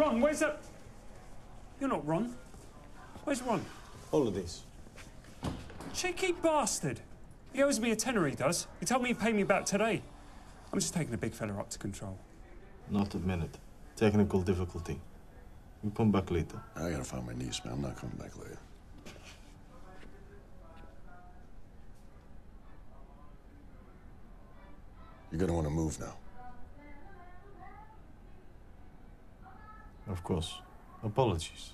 Ron, where's that? You're not Ron. Where's Ron? All of this. Cheeky bastard. He owes me a tenner, he does. He told me he'd pay me back today. I'm just taking the big fella up to control. Not a minute. Technical difficulty. We'll come back later. I gotta find my niece, man. I'm not coming back later. You're gonna want to move now. Of course. Apologies.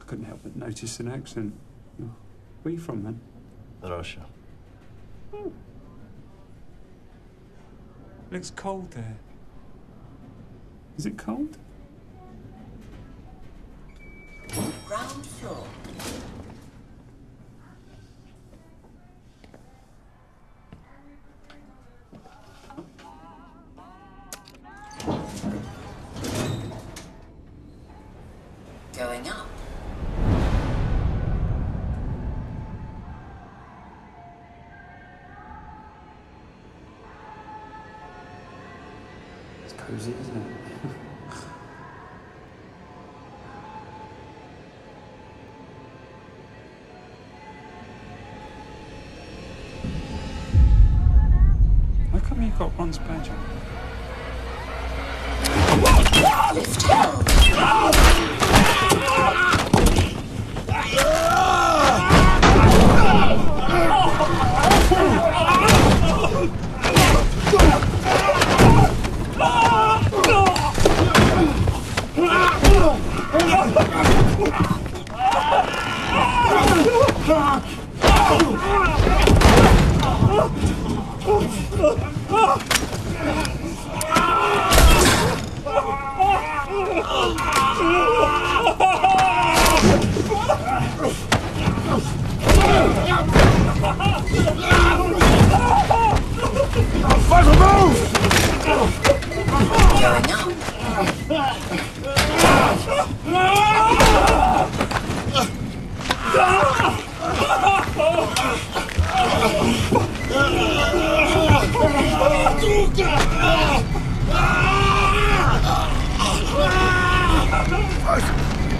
I couldn't help but notice an accent. Where are you from, man? Russia. Looks cold there. Is it cold? Going up. It's cozy, isn't it? How come you got Ron's badge on? Lift Going